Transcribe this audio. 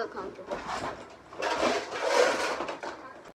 look comfortable.